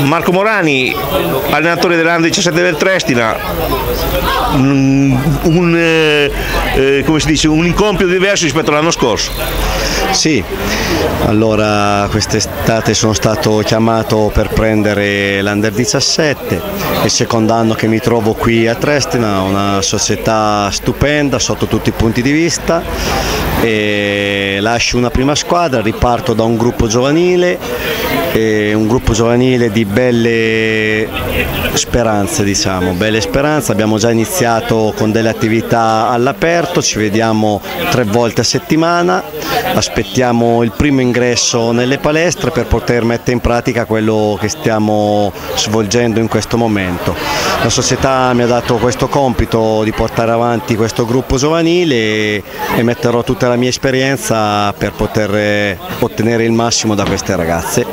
Marco Morani, allenatore dell'Under 17 del Trestina, un, un, eh, eh, dice, un incompito diverso rispetto all'anno scorso. Sì, allora quest'estate sono stato chiamato per prendere l'Under 17, è il secondo anno che mi trovo qui a Trestina, una società stupenda sotto tutti i punti di vista lascio una prima squadra, riparto da un gruppo giovanile, un gruppo giovanile di belle speranze diciamo, belle speranze, abbiamo già iniziato con delle attività all'aperto, ci vediamo tre volte a settimana, aspettiamo il primo ingresso nelle palestre per poter mettere in pratica quello che stiamo svolgendo in questo momento. La società mi ha dato questo compito di portare avanti questo gruppo giovanile e metterò tutta la mia esperienza per poter ottenere il massimo da queste ragazze.